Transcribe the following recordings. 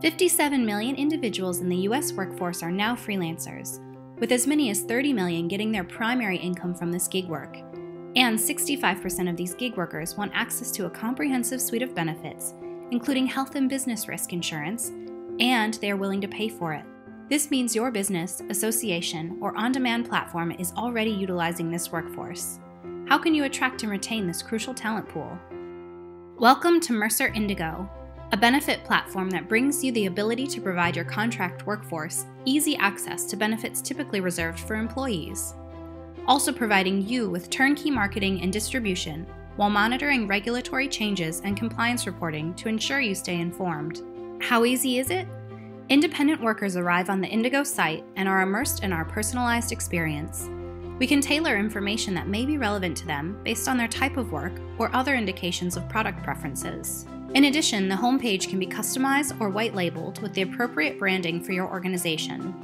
57 million individuals in the US workforce are now freelancers, with as many as 30 million getting their primary income from this gig work. And 65% of these gig workers want access to a comprehensive suite of benefits, including health and business risk insurance, and they are willing to pay for it. This means your business, association, or on demand platform is already utilizing this workforce. How can you attract and retain this crucial talent pool? Welcome to Mercer Indigo, a benefit platform that brings you the ability to provide your contract workforce easy access to benefits typically reserved for employees, also providing you with turnkey marketing and distribution while monitoring regulatory changes and compliance reporting to ensure you stay informed. How easy is it? Independent workers arrive on the Indigo site and are immersed in our personalized experience. We can tailor information that may be relevant to them based on their type of work or other indications of product preferences. In addition, the homepage can be customized or white labeled with the appropriate branding for your organization.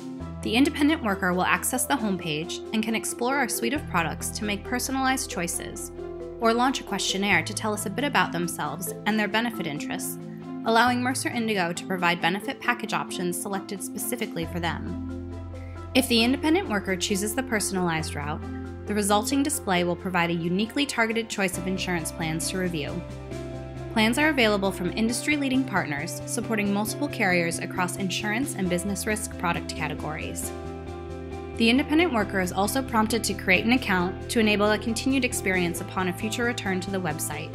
The independent worker will access the homepage and can explore our suite of products to make personalized choices, or launch a questionnaire to tell us a bit about themselves and their benefit interests, allowing Mercer Indigo to provide benefit package options selected specifically for them. If the independent worker chooses the personalized route, the resulting display will provide a uniquely targeted choice of insurance plans to review, Plans are available from industry leading partners supporting multiple carriers across insurance and business risk product categories. The independent worker is also prompted to create an account to enable a continued experience upon a future return to the website.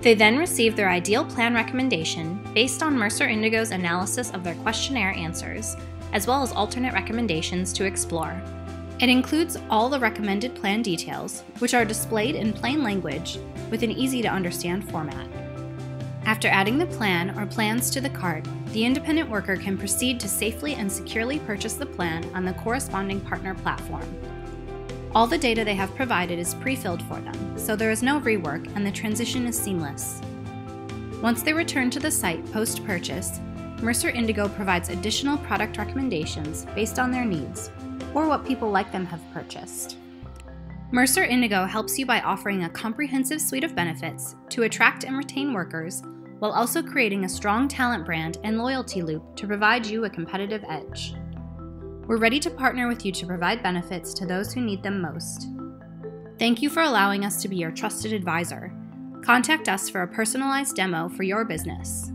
They then receive their ideal plan recommendation based on Mercer Indigo's analysis of their questionnaire answers, as well as alternate recommendations to explore. It includes all the recommended plan details, which are displayed in plain language with an easy to understand format. After adding the plan or plans to the cart, the independent worker can proceed to safely and securely purchase the plan on the corresponding partner platform. All the data they have provided is pre-filled for them, so there is no rework and the transition is seamless. Once they return to the site post-purchase, Mercer Indigo provides additional product recommendations based on their needs, or what people like them have purchased. Mercer Indigo helps you by offering a comprehensive suite of benefits to attract and retain workers while also creating a strong talent brand and loyalty loop to provide you a competitive edge. We're ready to partner with you to provide benefits to those who need them most. Thank you for allowing us to be your trusted advisor. Contact us for a personalized demo for your business.